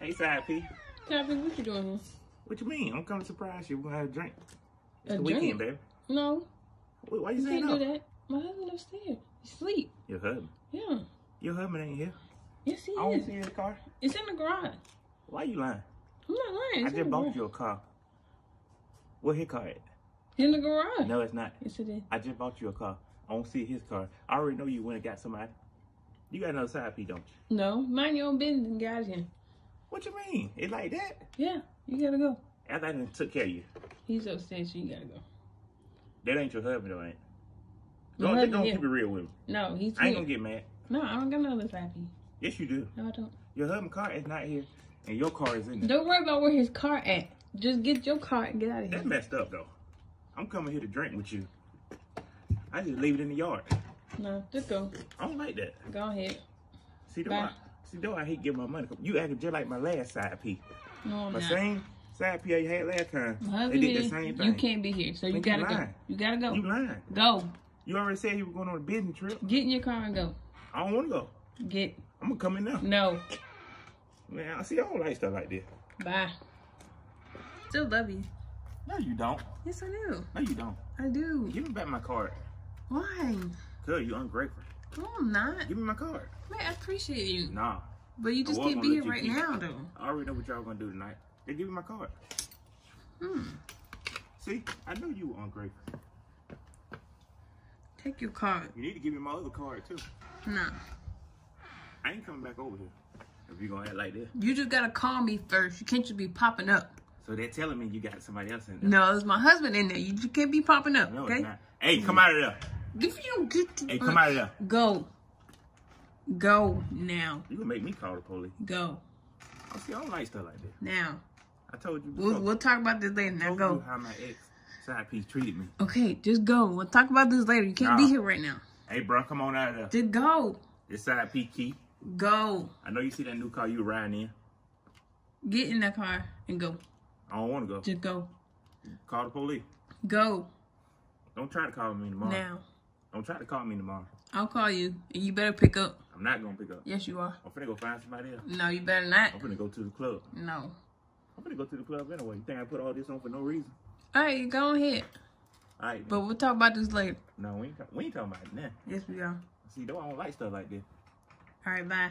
Hey, Side P. Happy, what you doing here? What you mean? I'm coming to surprise you. We're gonna have a drink. It's A the drink? weekend, baby. No, Wait, why you you saying can't no? do that. My husband upstairs. He sleep. Your husband. Yeah. Your husband ain't here. Yes, he I don't is. see his car. It's in the garage. Why you lying? I'm not lying. I It's in just bought garage. you a car. Where his car at? In the garage. No, it's not. Yes, it is. I just bought you a car. I don't see his car. I already know you went and got somebody. You got another side P, don't you? No, mind your own business and got him. What you mean? It like that? Yeah, you gotta go. I I took care of you. He's upstairs, so you gotta go. That ain't your husband, though, ain't it? Don't, husband don't here. keep it real with me. No, he's I ain't gonna get mad. No, I don't got no other happy. Yes, you do. No, I don't. Your husband car is not here, and your car is in there. Don't worry about where his car at. Just get your car and get out of here. That's messed up, though. I'm coming here to drink with you. I just leave it in the yard. No, just go. I don't like that. Go ahead. See, though, Bye. I, see, though, I hate giving my money. You acting just like my last side P. No, I'm My not. same side P I had last time. My They did the same thing. you can't be here, so you Think gotta go. You gotta go. You lying. Go. You already said you were going on a business trip. Get in your car and go. I don't want to go. Get. I'm gonna come in now. No. Man, I see. I don't like stuff like this. Bye. Still love you. No, you don't. Yes, I do. No, you don't. I do. Give me back my card. Why? Cause you ungrateful. No, I'm not. Give me my card. Man, I appreciate you. Nah. But you just can't be here right keep now, though. I already know what y'all gonna do tonight. They give me my card. Hmm. See, I know you were ungrateful. Take your card. You need to give me my other card too. Nah. I ain't coming back over here. If you gonna act like this. You just gotta call me first. You can't just be popping up. So they're telling me you got somebody else in there. No, it's my husband in there. You just can't be popping up, No, okay? Hey, come out of there. If you don't get to Hey, come out of there. Go. Go now. You gonna make me call the police. Go. I see, I don't like stuff like that. Now. I told you We'll, we'll talk about this later. Now told go. you how my ex side piece treated me. Okay, just go. We'll talk about this later. You can't be here right now. Hey, bro, come on out of there. Just go. This side P key. Go. I know you see that new car you riding in. Get in that car and go. I don't want to go. Just go. Call the police. Go. Don't try to call me tomorrow. Now. Don't try to call me tomorrow. I'll call you and you better pick up. I'm not gonna pick up. Yes, you are. I'm finna go find somebody else. No, you better not. I'm finna go to the club. No. I'm finna go to the club anyway. You think I put all this on for no reason? All right, go ahead. All right. But we'll talk about this later. no, we ain't, we ain't talking about it now. Yes, we are. See, though, I don't like stuff like this. All right, bye.